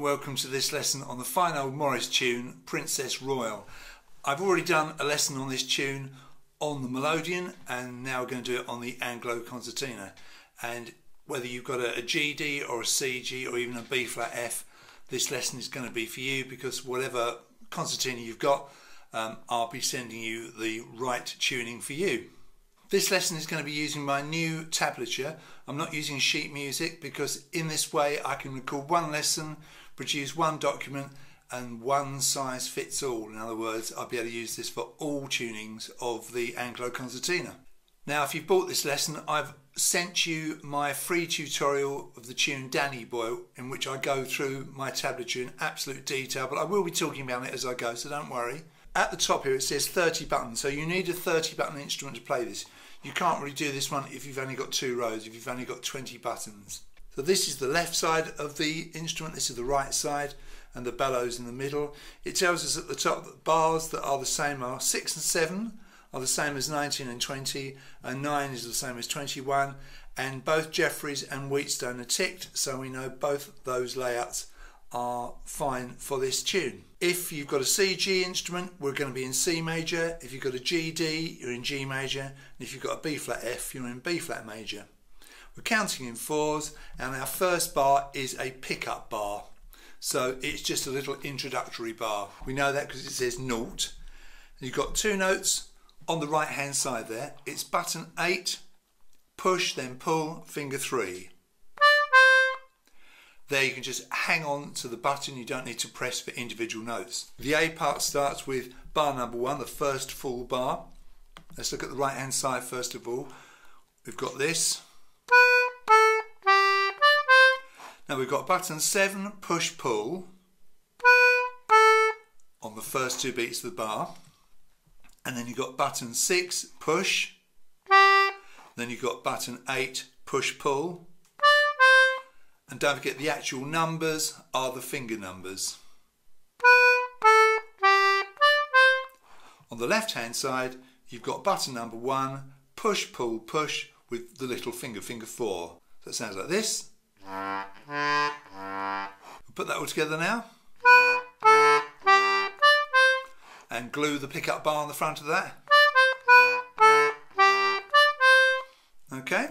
welcome to this lesson on the fine old Morris tune Princess Royal. I've already done a lesson on this tune on the melodeon and now we're going to do it on the Anglo concertina and whether you've got a, a GD or a CG or even a B flat F this lesson is going to be for you because whatever concertina you've got um, I'll be sending you the right tuning for you. This lesson is going to be using my new tablature. I'm not using sheet music because in this way I can record one lesson, produce one document and one size fits all. In other words, I'll be able to use this for all tunings of the Anglo concertina. Now if you've bought this lesson, I've sent you my free tutorial of the tune Danny Boy in which I go through my tablature in absolute detail, but I will be talking about it as I go, so don't worry. At the top here it says 30 buttons, so you need a 30 button instrument to play this. You can't really do this one if you've only got two rows, if you've only got 20 buttons. So this is the left side of the instrument, this is the right side, and the bellows in the middle. It tells us at the top that bars that are the same are 6 and 7 are the same as 19 and 20, and 9 is the same as 21, and both Jeffries and Wheatstone are ticked, so we know both those layouts are fine for this tune. If you've got a CG instrument, we're going to be in C major. If you've got a GD, you're in G major. And if you've got a B flat F, you're in B flat major. We're counting in fours, and our first bar is a pickup bar. So it's just a little introductory bar. We know that because it says naught. You've got two notes on the right hand side there. It's button 8, push, then pull, finger 3. There you can just hang on to the button, you don't need to press for individual notes. The A part starts with bar number one, the first full bar. Let's look at the right hand side first of all. We've got this. Now we've got button 7, push pull on the first two beats of the bar. And then you've got button 6, push. Then you've got button 8, push pull. And don't forget the actual numbers are the finger numbers. On the left hand side you've got button number 1, push, pull, push with the little finger, finger 4. So it sounds like this. Put that all together now. And glue the pickup bar on the front of that. Okay.